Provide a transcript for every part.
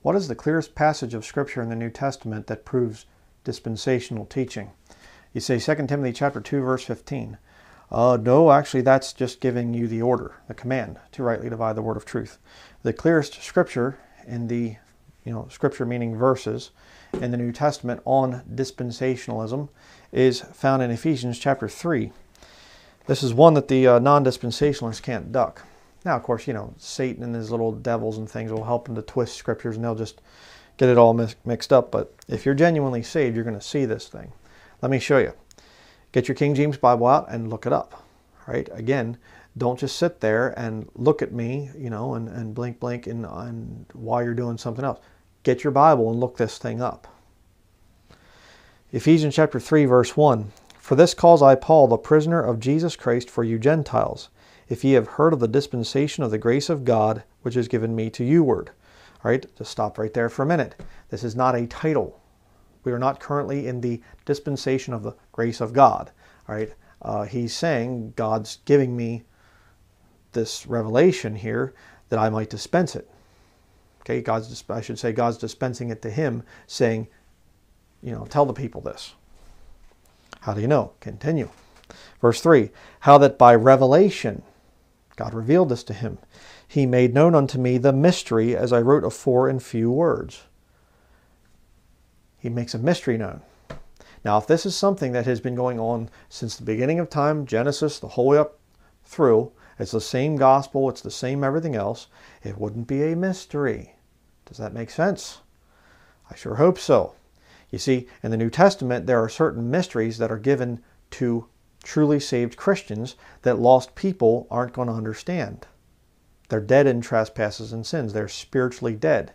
What is the clearest passage of Scripture in the New Testament that proves dispensational teaching? You say 2 Timothy chapter 2, verse 15. Uh, no, actually, that's just giving you the order, the command to rightly divide the word of truth. The clearest scripture in the, you know, scripture meaning verses in the New Testament on dispensationalism is found in Ephesians chapter 3. This is one that the uh, non dispensationalists can't duck. Now, of course, you know, Satan and his little devils and things will help them to twist scriptures and they'll just get it all mixed up. But if you're genuinely saved, you're going to see this thing. Let me show you. Get your King James Bible out and look it up. Right? Again, don't just sit there and look at me, you know, and, and blink, blink, and, and while you're doing something else. Get your Bible and look this thing up. Ephesians chapter 3, verse 1. For this cause I, Paul, the prisoner of Jesus Christ, for you Gentiles, if ye have heard of the dispensation of the grace of God, which is given me to you word. All right, just stop right there for a minute. This is not a title. We are not currently in the dispensation of the grace of God. All right, uh, he's saying God's giving me this revelation here that I might dispense it. Okay, God's I should say God's dispensing it to him, saying, you know, tell the people this. How do you know? Continue. Verse 3 How that by revelation God revealed this to him. He made known unto me the mystery, as I wrote afore in few words. He makes a mystery known. Now, if this is something that has been going on since the beginning of time, Genesis, the whole way up through, it's the same gospel, it's the same everything else, it wouldn't be a mystery. Does that make sense? I sure hope so. You see, in the New Testament, there are certain mysteries that are given to truly saved Christians that lost people aren't going to understand. They're dead in trespasses and sins. They're spiritually dead.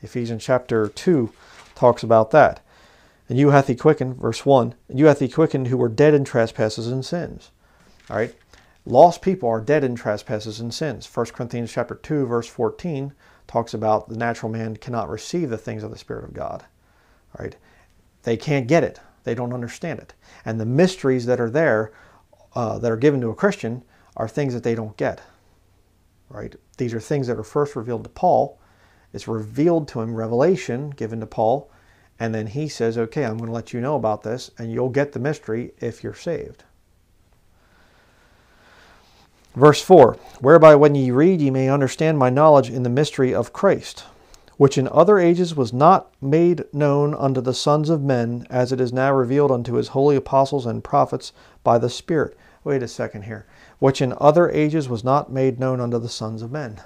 Ephesians chapter 2 talks about that. And you hath he quickened, verse 1, and you hath he quickened who were dead in trespasses and sins. All right? Lost people are dead in trespasses and sins. 1 Corinthians chapter 2, verse 14 talks about the natural man cannot receive the things of the Spirit of God. All right? They can't get it. They don't understand it. And the mysteries that are there, uh, that are given to a Christian, are things that they don't get. Right? These are things that are first revealed to Paul. It's revealed to him, revelation given to Paul, and then he says, okay, I'm going to let you know about this, and you'll get the mystery if you're saved. Verse 4 Whereby when ye read, ye may understand my knowledge in the mystery of Christ which in other ages was not made known unto the sons of men, as it is now revealed unto his holy apostles and prophets by the Spirit. Wait a second here. Which in other ages was not made known unto the sons of men.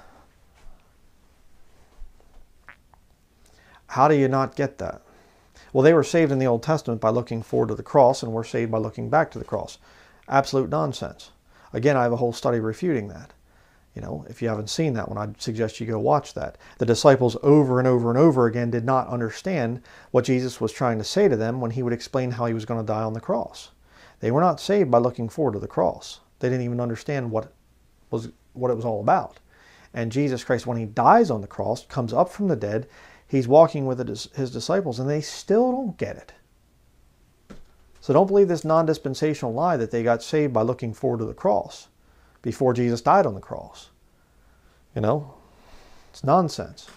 How do you not get that? Well, they were saved in the Old Testament by looking forward to the cross, and we're saved by looking back to the cross. Absolute nonsense. Again, I have a whole study refuting that. You know, if you haven't seen that one, I'd suggest you go watch that. The disciples over and over and over again did not understand what Jesus was trying to say to them when he would explain how he was going to die on the cross. They were not saved by looking forward to the cross. They didn't even understand what was what it was all about. And Jesus Christ, when he dies on the cross, comes up from the dead, he's walking with his disciples, and they still don't get it. So don't believe this non-dispensational lie that they got saved by looking forward to the cross before Jesus died on the cross. You know, it's nonsense.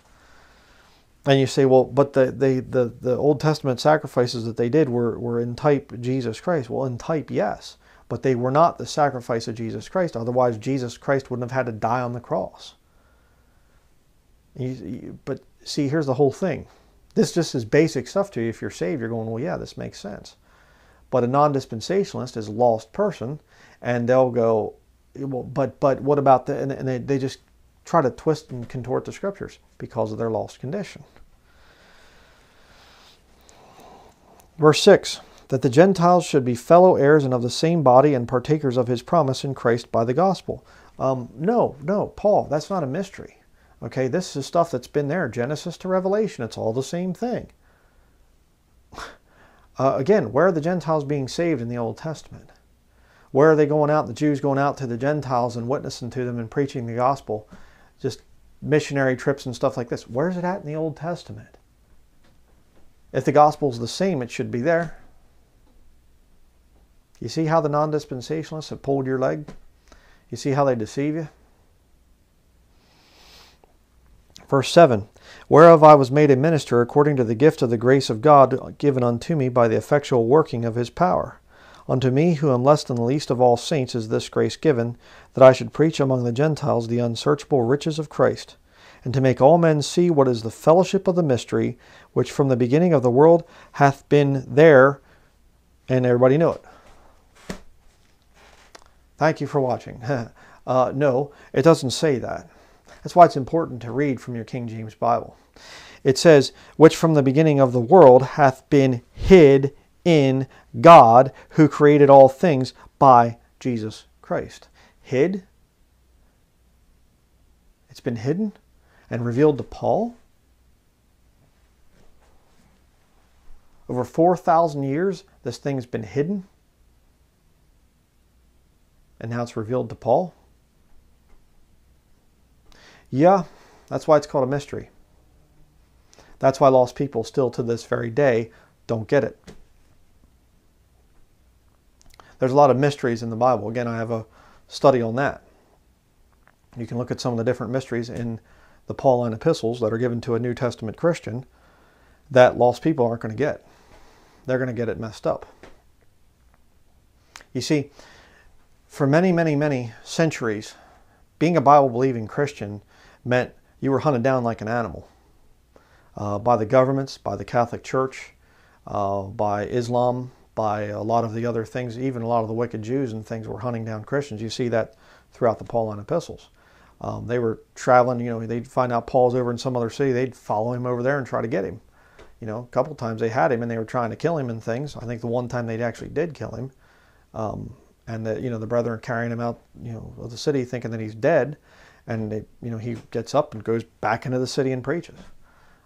And you say, well, but the, the, the, the Old Testament sacrifices that they did were, were in type Jesus Christ. Well, in type, yes, but they were not the sacrifice of Jesus Christ. Otherwise, Jesus Christ wouldn't have had to die on the cross. You, you, but see, here's the whole thing. This just is basic stuff to you. If you're saved, you're going, well, yeah, this makes sense. But a non dispensationalist is a lost person, and they'll go, well, but but what about the and, they, they just try to twist and contort the scriptures because of their lost condition. Verse 6 that the Gentiles should be fellow heirs and of the same body and partakers of his promise in Christ by the gospel. Um, no, no, Paul, that's not a mystery. Okay, this is stuff that's been there, Genesis to Revelation. It's all the same thing. Uh, again, where are the Gentiles being saved in the Old Testament? Where are they going out? The Jews going out to the Gentiles and witnessing to them and preaching the gospel. Just missionary trips and stuff like this. Where's it at in the Old Testament? If the gospel's the same, it should be there. You see how the non dispensationalists have pulled your leg? You see how they deceive you? Verse 7 whereof I was made a minister according to the gift of the grace of God given unto me by the effectual working of his power. Unto me, who am less than the least of all saints, is this grace given, that I should preach among the Gentiles the unsearchable riches of Christ, and to make all men see what is the fellowship of the mystery, which from the beginning of the world hath been there, and everybody knew it. Thank you for watching. uh, no, it doesn't say that. That's why it's important to read from your King James Bible. It says, which from the beginning of the world hath been hid in God who created all things by Jesus Christ. Hid? It's been hidden and revealed to Paul? Over 4,000 years, this thing's been hidden. And now it's revealed to Paul? Yeah, that's why it's called a mystery. That's why lost people still to this very day don't get it. There's a lot of mysteries in the Bible. Again, I have a study on that. You can look at some of the different mysteries in the Pauline epistles that are given to a New Testament Christian that lost people aren't going to get. They're going to get it messed up. You see, for many, many, many centuries, being a Bible believing Christian meant you were hunted down like an animal uh, by the governments, by the Catholic Church, uh, by Islam, by a lot of the other things, even a lot of the wicked Jews and things were hunting down Christians. You see that throughout the Pauline epistles. Um, they were traveling, you know, they'd find out Paul's over in some other city, they'd follow him over there and try to get him. You know, a couple times they had him and they were trying to kill him and things. I think the one time they actually did kill him. Um, and the, you know, the brethren carrying him out, you know, of the city thinking that he's dead. And, they, you know, he gets up and goes back into the city and preaches.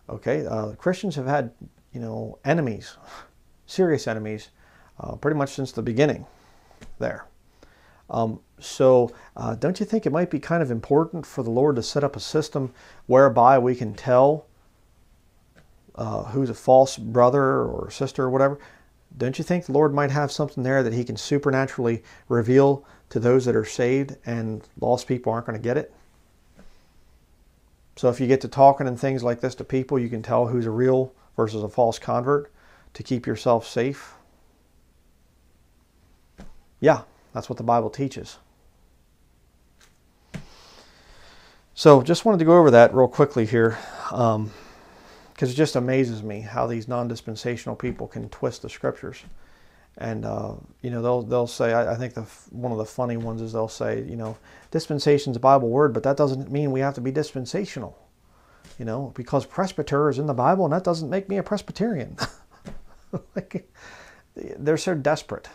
Okay, uh, Christians have had, you know, enemies, serious enemies uh, pretty much since the beginning there. Um, so uh, don't you think it might be kind of important for the Lord to set up a system whereby we can tell uh, who's a false brother or sister or whatever? Don't you think the Lord might have something there that he can supernaturally reveal to those that are saved and lost people aren't going to get it? So if you get to talking and things like this to people, you can tell who's a real versus a false convert to keep yourself safe. Yeah, that's what the Bible teaches. So just wanted to go over that real quickly here because um, it just amazes me how these non-dispensational people can twist the scriptures. And uh, you know they'll they'll say I, I, think the one of the funny ones is they'll say you know dispensation's a Bible word, but that doesn't mean we have to be dispensational. You know because presbyter is in the Bible, and that doesn't make me a Presbyterian. like, they're so desperate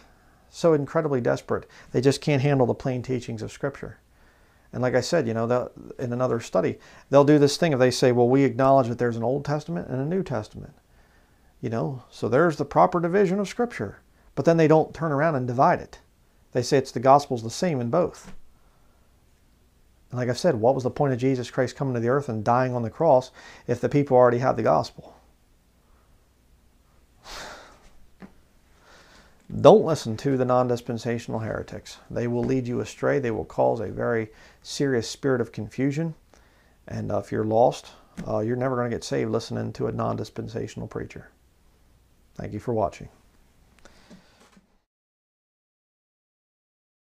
so incredibly desperate. They just can't handle the plain teachings of Scripture. And like I said, you know, in another study, they'll do this thing if they say, well, we acknowledge that there's an Old Testament and a New Testament. You know, so there's the proper division of Scripture. But then they don't turn around and divide it. They say it's the gospel's the same in both. And like I said, what was the point of Jesus Christ coming to the earth and dying on the cross if the people already had the gospel? Don't listen to the non-dispensational heretics. They will lead you astray. They will cause a very serious spirit of confusion. And uh, if you're lost, uh, you're never going to get saved listening to a non-dispensational preacher. Thank you for watching.